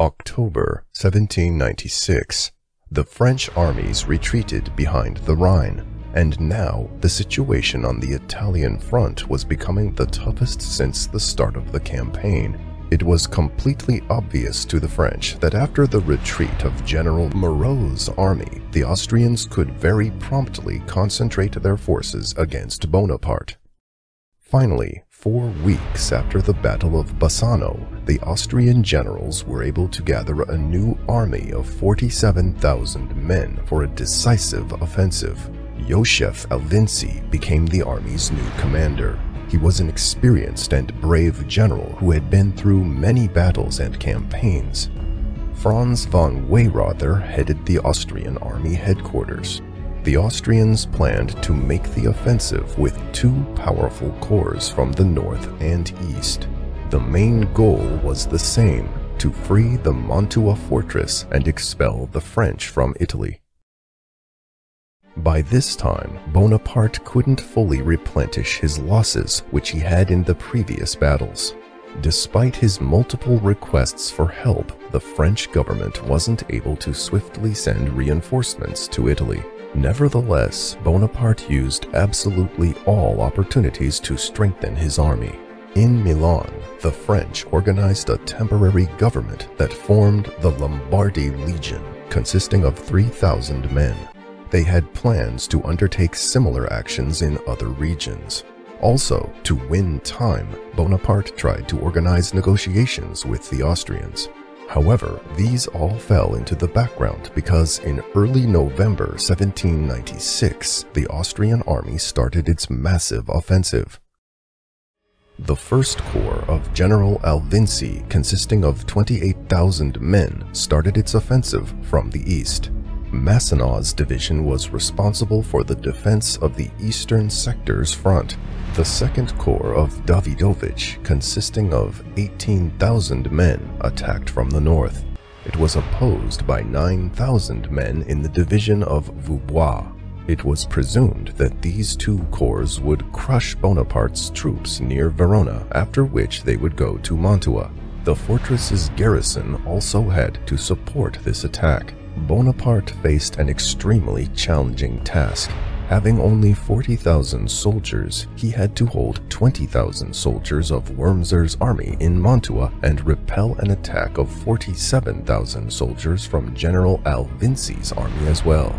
October 1796. The French armies retreated behind the Rhine, and now the situation on the Italian front was becoming the toughest since the start of the campaign. It was completely obvious to the French that after the retreat of General Moreau's army, the Austrians could very promptly concentrate their forces against Bonaparte. Finally, four weeks after the Battle of Bassano, the Austrian generals were able to gather a new army of 47,000 men for a decisive offensive. Joseph Alvinzi became the army's new commander. He was an experienced and brave general who had been through many battles and campaigns. Franz von Weyrother headed the Austrian army headquarters the Austrians planned to make the offensive with two powerful corps from the north and east. The main goal was the same, to free the Mantua fortress and expel the French from Italy. By this time, Bonaparte couldn't fully replenish his losses which he had in the previous battles. Despite his multiple requests for help, the French government wasn't able to swiftly send reinforcements to Italy. Nevertheless, Bonaparte used absolutely all opportunities to strengthen his army. In Milan, the French organized a temporary government that formed the Lombardy Legion, consisting of 3,000 men. They had plans to undertake similar actions in other regions. Also, to win time, Bonaparte tried to organize negotiations with the Austrians. However, these all fell into the background because in early November 1796, the Austrian army started its massive offensive. The First Corps of General Alvinzi, consisting of 28,000 men, started its offensive from the east. Massena's division was responsible for the defense of the eastern sector's front. The Second Corps of Davidovich, consisting of 18,000 men, attacked from the north. It was opposed by 9,000 men in the division of Vaubois. It was presumed that these two corps would crush Bonaparte's troops near Verona, after which they would go to Mantua. The fortress's garrison also had to support this attack. Bonaparte faced an extremely challenging task. Having only 40,000 soldiers, he had to hold 20,000 soldiers of Wurmser's army in Mantua and repel an attack of 47,000 soldiers from General Alvinzi's army as well.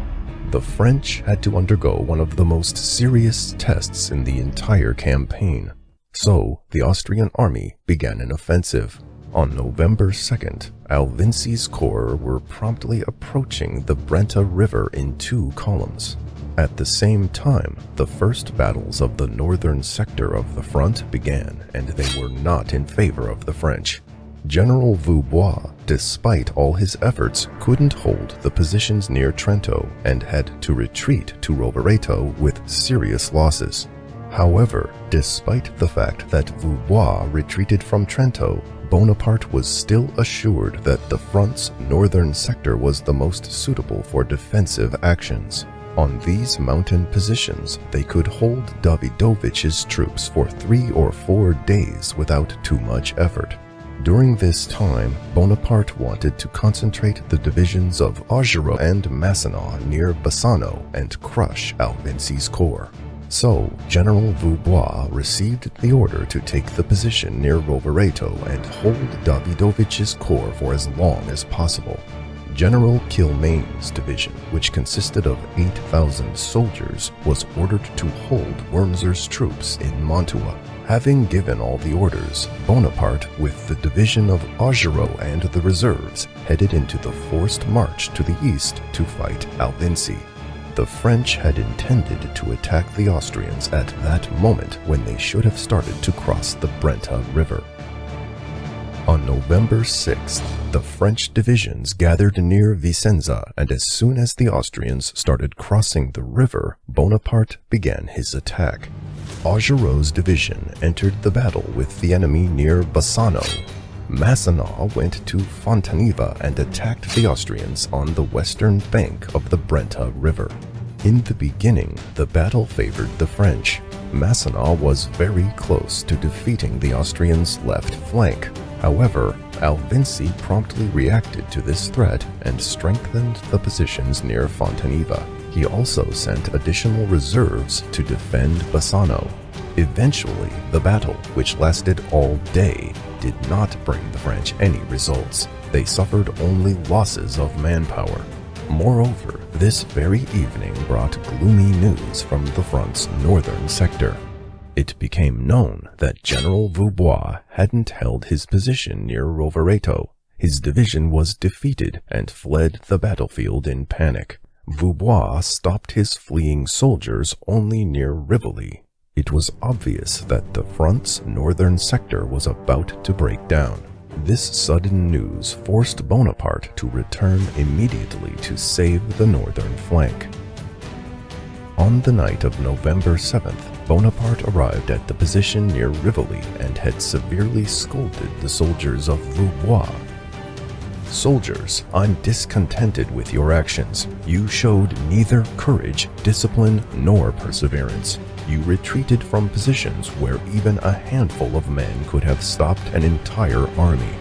The French had to undergo one of the most serious tests in the entire campaign. So, the Austrian army began an offensive. On November 2nd, Alvinzi's corps were promptly approaching the Brenta River in two columns. At the same time, the first battles of the northern sector of the front began, and they were not in favor of the French. General Vaubois, despite all his efforts, couldn't hold the positions near Trento and had to retreat to Rovereto with serious losses. However, despite the fact that Vaubois retreated from Trento, Bonaparte was still assured that the front's northern sector was the most suitable for defensive actions. On these mountain positions, they could hold Davidovich's troops for three or four days without too much effort. During this time, Bonaparte wanted to concentrate the divisions of Augereau and Massena near Bassano and crush Alvinzi's corps. So, General Vaubois received the order to take the position near Rovereto and hold Davidovich's corps for as long as possible. General Kilmaine's division, which consisted of 8,000 soldiers, was ordered to hold Wurmser's troops in Mantua. Having given all the orders, Bonaparte, with the division of Augereau and the reserves, headed into the forced march to the east to fight Alvinzi. The French had intended to attack the Austrians at that moment when they should have started to cross the Brenta River. On November 6th, the French divisions gathered near Vicenza, and as soon as the Austrians started crossing the river, Bonaparte began his attack. Augereau's division entered the battle with the enemy near Bassano, Massena went to Fontaniva and attacked the Austrians on the western bank of the Brenta River. In the beginning, the battle favored the French. Massena was very close to defeating the Austrians' left flank. However, Alvinci promptly reacted to this threat and strengthened the positions near Fontaniva. He also sent additional reserves to defend Bassano. Eventually, the battle, which lasted all day, did not bring the French any results. They suffered only losses of manpower. Moreover, this very evening brought gloomy news from the front's northern sector. It became known that General Vaubois hadn't held his position near Rovereto. His division was defeated and fled the battlefield in panic. Vaubois stopped his fleeing soldiers only near Rivoli. It was obvious that the front's northern sector was about to break down. This sudden news forced Bonaparte to return immediately to save the northern flank. On the night of November 7th, Bonaparte arrived at the position near Rivoli and had severely scolded the soldiers of Vaubois. Soldiers, I'm discontented with your actions. You showed neither courage, discipline, nor perseverance. You retreated from positions where even a handful of men could have stopped an entire army.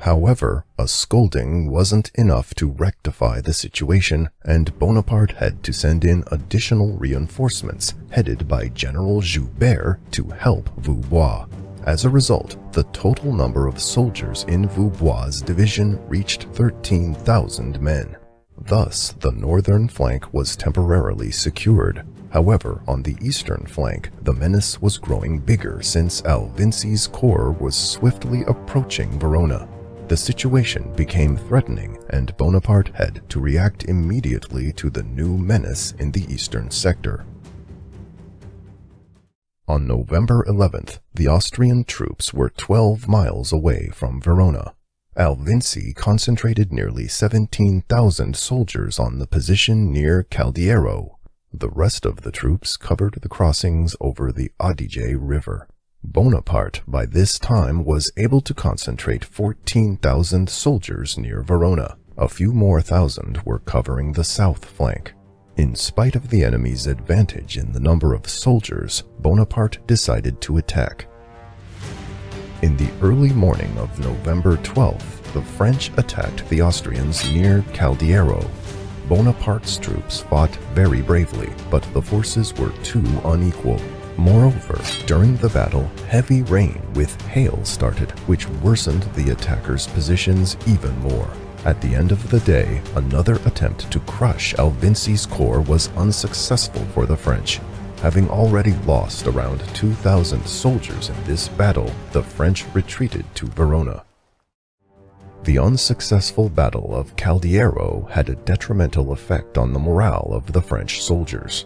However, a scolding wasn't enough to rectify the situation, and Bonaparte had to send in additional reinforcements headed by General Joubert to help Vaubois. As a result, the total number of soldiers in Vaubois' division reached 13,000 men. Thus, the northern flank was temporarily secured. However, on the eastern flank, the menace was growing bigger since Alvinci's corps was swiftly approaching Verona. The situation became threatening and Bonaparte had to react immediately to the new menace in the eastern sector. On November 11th, the Austrian troops were 12 miles away from Verona. Alvinci concentrated nearly 17,000 soldiers on the position near Caldiero. The rest of the troops covered the crossings over the Adige River. Bonaparte by this time was able to concentrate 14,000 soldiers near Verona. A few more thousand were covering the south flank. In spite of the enemy's advantage in the number of soldiers, Bonaparte decided to attack. In the early morning of November 12th, the French attacked the Austrians near Caldiero. Bonaparte's troops fought very bravely, but the forces were too unequal. Moreover, during the battle, heavy rain with hail started, which worsened the attackers' positions even more. At the end of the day, another attempt to crush Alvinci's corps was unsuccessful for the French. Having already lost around 2,000 soldiers in this battle, the French retreated to Verona. The unsuccessful Battle of Caldiero had a detrimental effect on the morale of the French soldiers.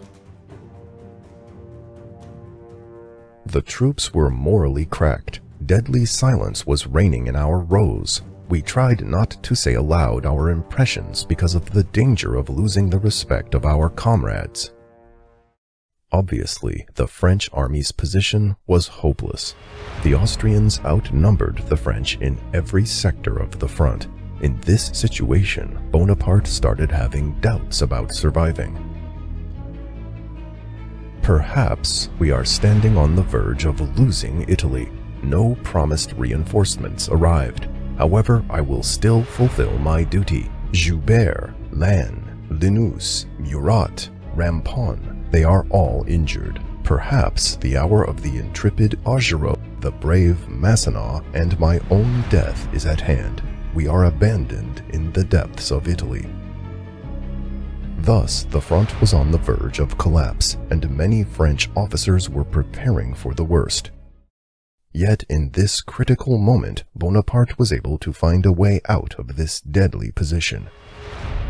The troops were morally cracked. Deadly silence was reigning in our rows. We tried not to say aloud our impressions because of the danger of losing the respect of our comrades. Obviously, the French army's position was hopeless. The Austrians outnumbered the French in every sector of the front. In this situation, Bonaparte started having doubts about surviving. Perhaps we are standing on the verge of losing Italy. No promised reinforcements arrived. However, I will still fulfill my duty. Joubert, Lannes, Linus, Murat, Rampon, they are all injured. Perhaps the hour of the intrepid Augereau, the brave Massena, and my own death is at hand. We are abandoned in the depths of Italy. Thus, the front was on the verge of collapse, and many French officers were preparing for the worst. Yet in this critical moment, Bonaparte was able to find a way out of this deadly position.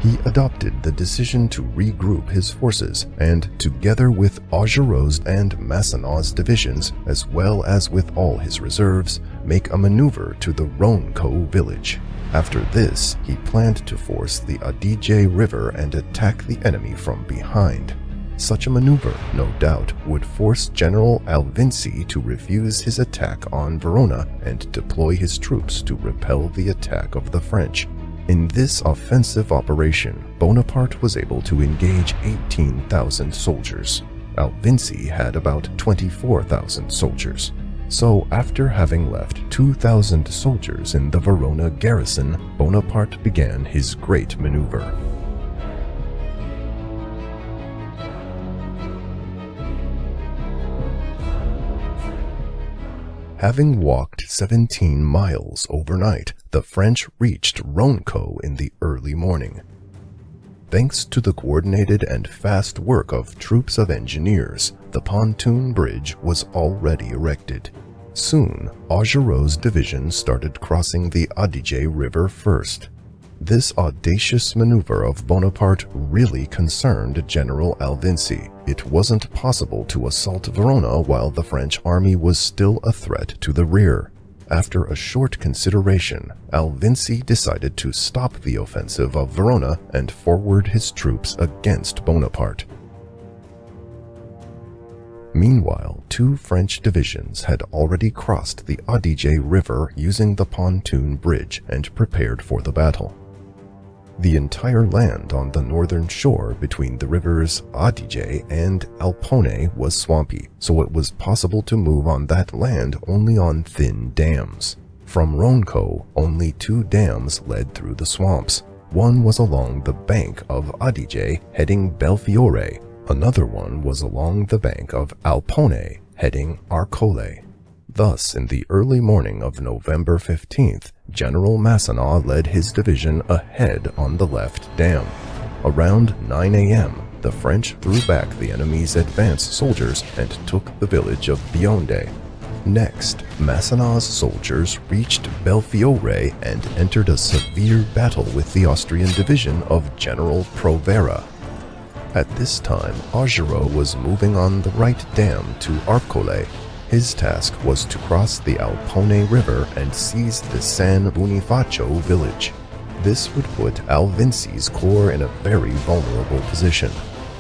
He adopted the decision to regroup his forces and, together with Augereau's and Massena's divisions, as well as with all his reserves, make a maneuver to the Ronco village. After this, he planned to force the Adige River and attack the enemy from behind. Such a maneuver, no doubt, would force General Alvinci to refuse his attack on Verona and deploy his troops to repel the attack of the French. In this offensive operation, Bonaparte was able to engage 18,000 soldiers. Alvinci had about 24,000 soldiers. So, after having left 2,000 soldiers in the Verona garrison, Bonaparte began his great maneuver. Having walked 17 miles overnight, the French reached Ronco in the early morning. Thanks to the coordinated and fast work of troops of engineers, the pontoon bridge was already erected. Soon, Augereau's division started crossing the Adige River first. This audacious maneuver of Bonaparte really concerned General Alvinzi. It wasn't possible to assault Verona while the French army was still a threat to the rear. After a short consideration, Alvinzi decided to stop the offensive of Verona and forward his troops against Bonaparte. Meanwhile, two French divisions had already crossed the Adige River using the pontoon bridge and prepared for the battle. The entire land on the northern shore between the rivers Adige and Alpone was swampy, so it was possible to move on that land only on thin dams. From Ronco, only two dams led through the swamps. One was along the bank of Adige, heading Belfiore. Another one was along the bank of Alpone, heading Arcole. Thus, in the early morning of November 15th, General Massena led his division ahead on the left dam. Around 9 a.m., the French threw back the enemy's advance soldiers and took the village of Bionde. Next, Massena's soldiers reached Belfiore and entered a severe battle with the Austrian division of General Provera. At this time, Augereau was moving on the right dam to Arcole his task was to cross the Alpone River and seize the San Bonifacio village. This would put Alvinzi's corps in a very vulnerable position.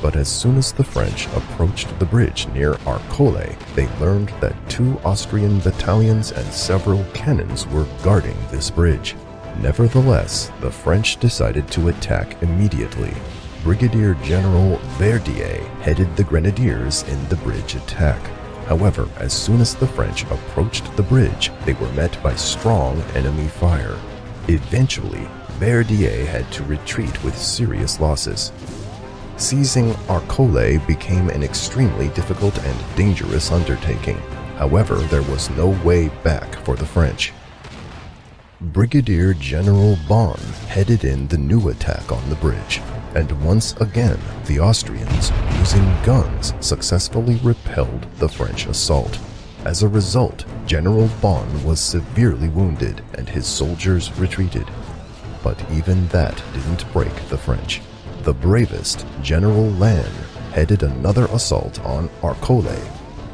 But as soon as the French approached the bridge near Arcole, they learned that two Austrian battalions and several cannons were guarding this bridge. Nevertheless, the French decided to attack immediately. Brigadier General Verdier headed the grenadiers in the bridge attack. However, as soon as the French approached the bridge, they were met by strong enemy fire. Eventually, Verdier had to retreat with serious losses. Seizing Arcole became an extremely difficult and dangerous undertaking. However, there was no way back for the French. Brigadier General Bonne headed in the new attack on the bridge, and once again the Austrians, using guns, successfully repelled the French assault. As a result, General Bonne was severely wounded and his soldiers retreated. But even that didn't break the French. The bravest, General Lannes, headed another assault on Arcole.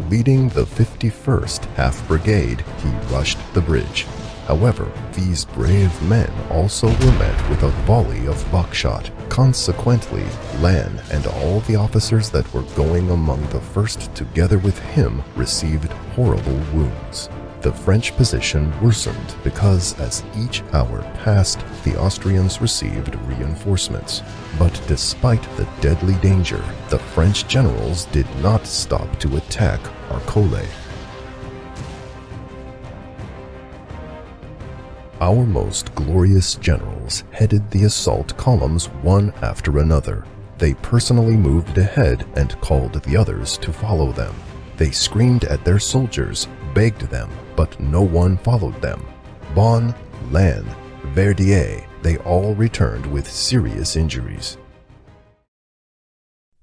Leading the 51st Half Brigade, he rushed the bridge. However, these brave men also were met with a volley of buckshot. Consequently, Lannes and all the officers that were going among the first together with him received horrible wounds. The French position worsened because as each hour passed, the Austrians received reinforcements. But despite the deadly danger, the French generals did not stop to attack Arcole. Our most glorious generals headed the assault columns one after another. They personally moved ahead and called the others to follow them. They screamed at their soldiers, begged them, but no one followed them. Bonne, Lannes, Verdier, they all returned with serious injuries.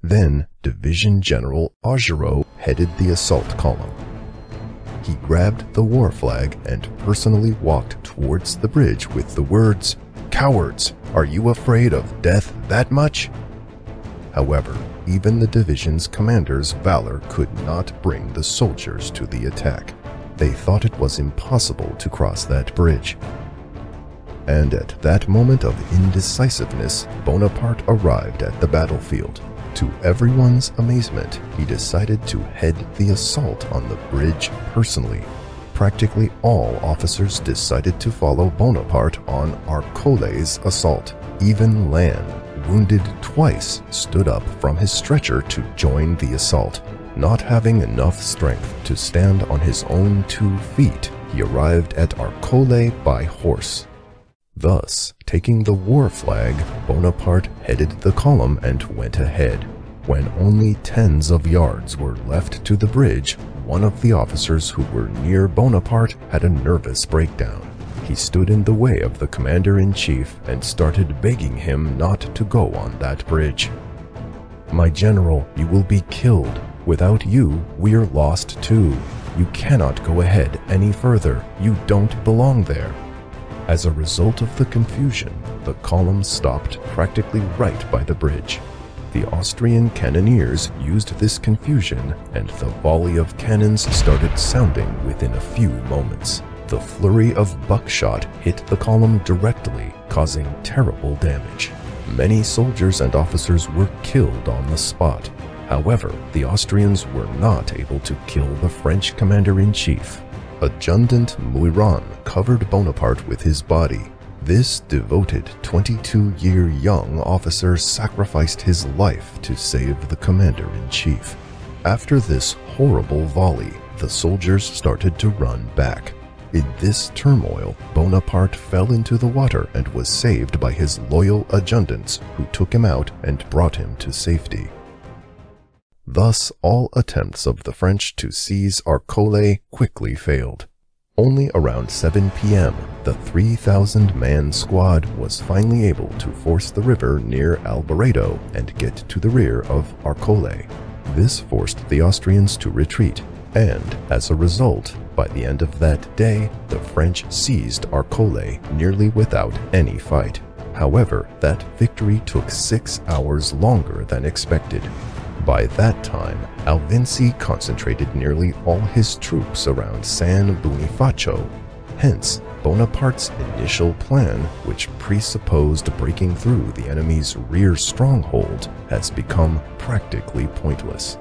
Then Division General Augereau headed the assault column he grabbed the war flag and personally walked towards the bridge with the words, Cowards, are you afraid of death that much? However, even the division's commander's valor could not bring the soldiers to the attack. They thought it was impossible to cross that bridge. And at that moment of indecisiveness, Bonaparte arrived at the battlefield. To everyone's amazement, he decided to head the assault on the bridge personally. Practically all officers decided to follow Bonaparte on Arcole's assault. Even Lannes, wounded twice, stood up from his stretcher to join the assault. Not having enough strength to stand on his own two feet, he arrived at Arcole by horse. Thus, taking the war flag, Bonaparte headed the column and went ahead. When only tens of yards were left to the bridge, one of the officers who were near Bonaparte had a nervous breakdown. He stood in the way of the commander-in-chief and started begging him not to go on that bridge. My general, you will be killed. Without you, we're lost too. You cannot go ahead any further. You don't belong there. As a result of the confusion, the column stopped practically right by the bridge. The Austrian cannoneers used this confusion and the volley of cannons started sounding within a few moments. The flurry of buckshot hit the column directly, causing terrible damage. Many soldiers and officers were killed on the spot. However, the Austrians were not able to kill the French commander-in-chief. Adjutant Muiron covered Bonaparte with his body. This devoted 22-year young officer sacrificed his life to save the commander-in-chief. After this horrible volley, the soldiers started to run back. In this turmoil, Bonaparte fell into the water and was saved by his loyal adjutants who took him out and brought him to safety. Thus, all attempts of the French to seize Arcole quickly failed. Only around 7 p.m., the 3,000-man squad was finally able to force the river near Albaredo and get to the rear of Arcole. This forced the Austrians to retreat, and as a result, by the end of that day, the French seized Arcole nearly without any fight. However, that victory took six hours longer than expected. By that time, Alvinzi concentrated nearly all his troops around San Bonifacio. Hence, Bonaparte's initial plan, which presupposed breaking through the enemy's rear stronghold, has become practically pointless.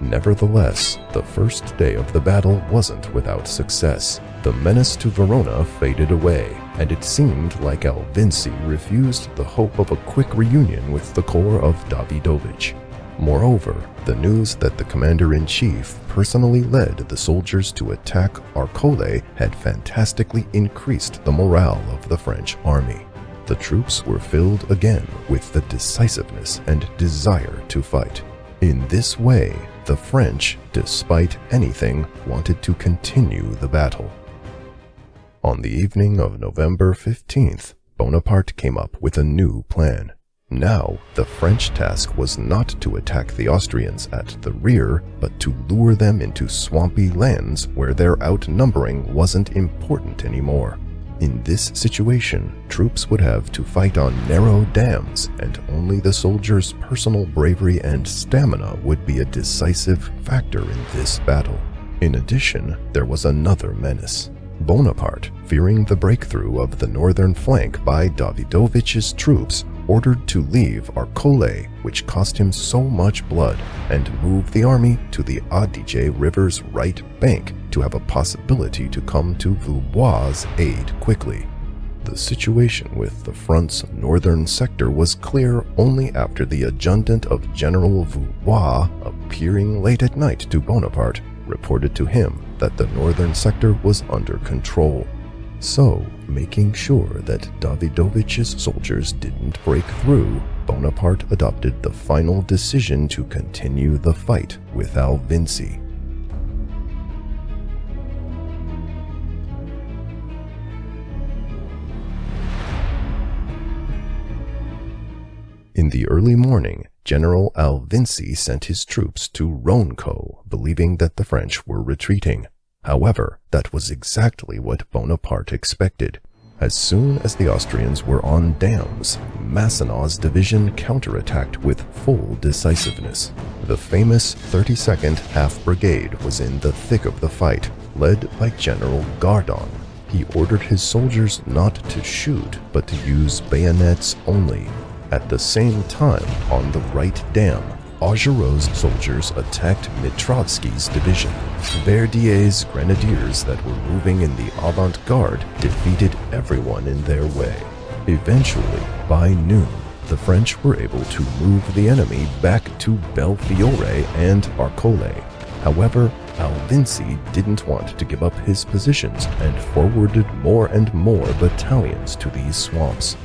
Nevertheless, the first day of the battle wasn't without success. The menace to Verona faded away, and it seemed like Alvinzi refused the hope of a quick reunion with the corps of Davidovich. Moreover, the news that the commander-in-chief personally led the soldiers to attack Arcole had fantastically increased the morale of the French army. The troops were filled again with the decisiveness and desire to fight. In this way, the French, despite anything, wanted to continue the battle. On the evening of November 15th, Bonaparte came up with a new plan. Now, the French task was not to attack the Austrians at the rear, but to lure them into swampy lands where their outnumbering wasn't important anymore. In this situation, troops would have to fight on narrow dams, and only the soldiers' personal bravery and stamina would be a decisive factor in this battle. In addition, there was another menace. Bonaparte, fearing the breakthrough of the northern flank by Davidovich's troops, ordered to leave Arcole, which cost him so much blood, and move the army to the Adige River's right bank to have a possibility to come to Vaubois' aid quickly. The situation with the front's northern sector was clear only after the adjutant of General Vaubois, appearing late at night to Bonaparte, reported to him that the northern sector was under control. So, making sure that Davidovich's soldiers didn't break through, Bonaparte adopted the final decision to continue the fight with Alvinzi. In the early morning, General Alvinzi sent his troops to Ronco, believing that the French were retreating. However, that was exactly what Bonaparte expected. As soon as the Austrians were on dams, Massena's division counterattacked with full decisiveness. The famous 32nd Half Brigade was in the thick of the fight, led by General Gardanne. He ordered his soldiers not to shoot, but to use bayonets only. At the same time, on the right dam, Augereau's soldiers attacked Mitrowsky's division. Verdier's grenadiers that were moving in the avant-garde defeated everyone in their way. Eventually, by noon, the French were able to move the enemy back to Belfiore and Arcole. However, Alvinci didn't want to give up his positions and forwarded more and more battalions to these swamps.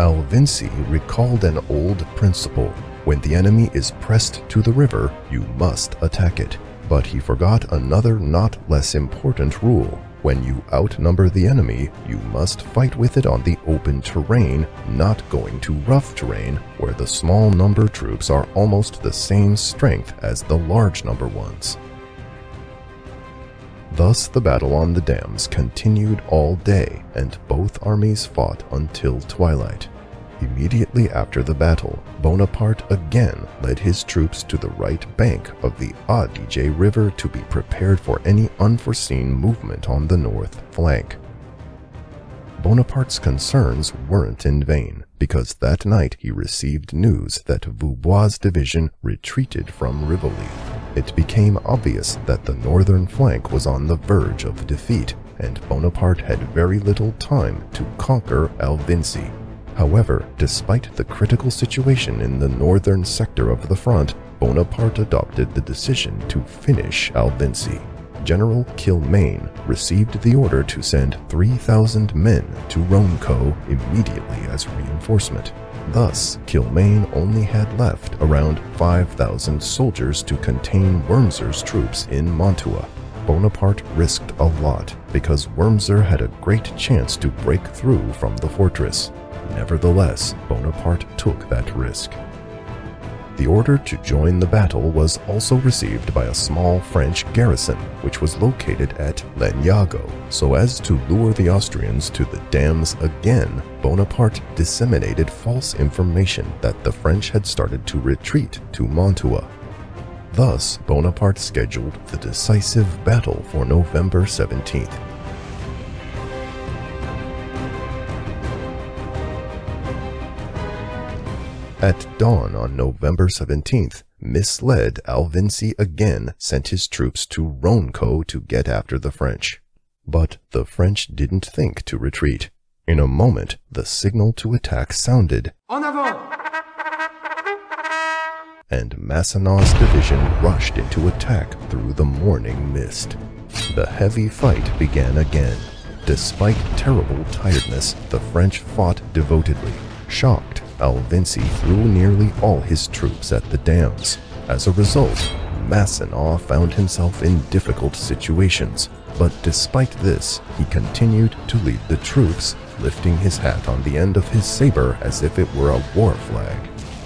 Alvinci recalled an old principle. When the enemy is pressed to the river, you must attack it. But he forgot another not less important rule. When you outnumber the enemy, you must fight with it on the open terrain, not going to rough terrain where the small number troops are almost the same strength as the large number ones. Thus the battle on the dams continued all day and both armies fought until twilight. Immediately after the battle, Bonaparte again led his troops to the right bank of the Adige River to be prepared for any unforeseen movement on the north flank. Bonaparte's concerns weren't in vain, because that night he received news that Vaubois' division retreated from Rivoli. It became obvious that the northern flank was on the verge of defeat, and Bonaparte had very little time to conquer Alvinci. However, despite the critical situation in the northern sector of the front, Bonaparte adopted the decision to finish Alvinci. General Kilmaine received the order to send 3,000 men to Ronco immediately as reinforcement. Thus, Kilmaine only had left around 5,000 soldiers to contain Wurmser's troops in Mantua. Bonaparte risked a lot because Wurmser had a great chance to break through from the fortress. Nevertheless, Bonaparte took that risk. The order to join the battle was also received by a small French garrison, which was located at Legnago. So as to lure the Austrians to the dams again, Bonaparte disseminated false information that the French had started to retreat to Mantua. Thus, Bonaparte scheduled the decisive battle for November 17th. At dawn on November 17th, misled Alvinci again sent his troops to Ronco to get after the French. But the French didn't think to retreat. In a moment, the signal to attack sounded. En avant! And Massena's division rushed into attack through the morning mist. The heavy fight began again. Despite terrible tiredness, the French fought devotedly. Shocked, Alvinci threw nearly all his troops at the dams. As a result, Massena found himself in difficult situations, but despite this, he continued to lead the troops, lifting his hat on the end of his saber as if it were a war flag.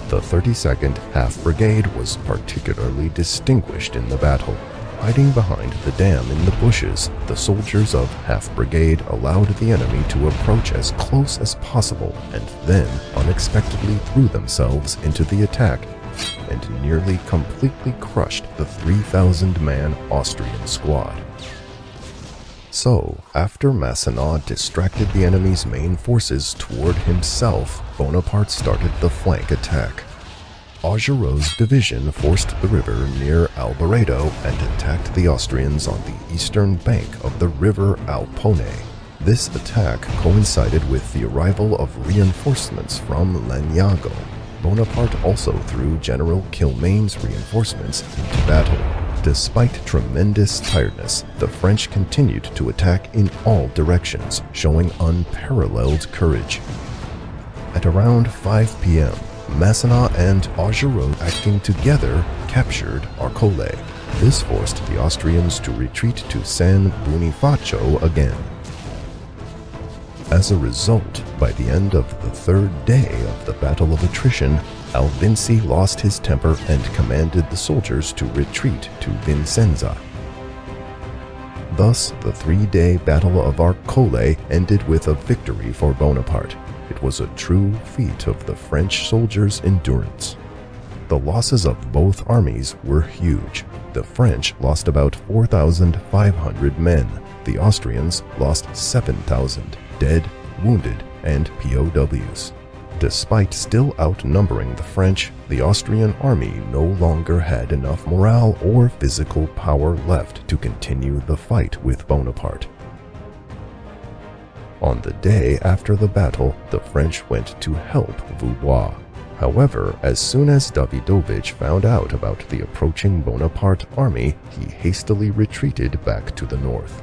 The 32nd Half Brigade was particularly distinguished in the battle. Hiding behind the dam in the bushes, the soldiers of Half Brigade allowed the enemy to approach as close as possible and then unexpectedly threw themselves into the attack and nearly completely crushed the 3,000-man Austrian squad. So, after Massena distracted the enemy's main forces toward himself, Bonaparte started the flank attack. Augereau's division forced the river near Albaredo and attacked the Austrians on the eastern bank of the river Alpone. This attack coincided with the arrival of reinforcements from Legnago. Bonaparte also threw General Kilmaine's reinforcements into battle. Despite tremendous tiredness, the French continued to attack in all directions, showing unparalleled courage. At around 5 p.m., Massena and Augereau acting together captured Arcole. This forced the Austrians to retreat to San Bonifacio again. As a result, by the end of the third day of the Battle of Attrition, Alvinci lost his temper and commanded the soldiers to retreat to Vicenza. Thus, the three-day Battle of Arcole ended with a victory for Bonaparte. Was a true feat of the French soldiers' endurance. The losses of both armies were huge. The French lost about 4,500 men. The Austrians lost 7,000 dead, wounded, and POWs. Despite still outnumbering the French, the Austrian army no longer had enough morale or physical power left to continue the fight with Bonaparte. On the day after the battle, the French went to help Vaubois. However, as soon as Davidovich found out about the approaching Bonaparte army, he hastily retreated back to the north.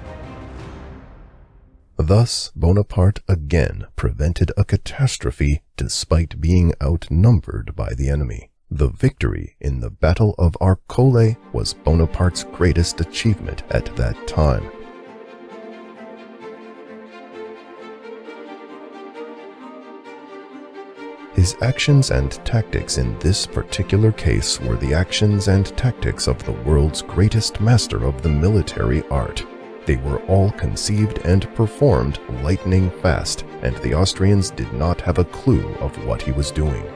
Thus, Bonaparte again prevented a catastrophe despite being outnumbered by the enemy. The victory in the Battle of Arcole was Bonaparte's greatest achievement at that time. His actions and tactics in this particular case were the actions and tactics of the world's greatest master of the military art, they were all conceived and performed lightning fast, and the Austrians did not have a clue of what he was doing.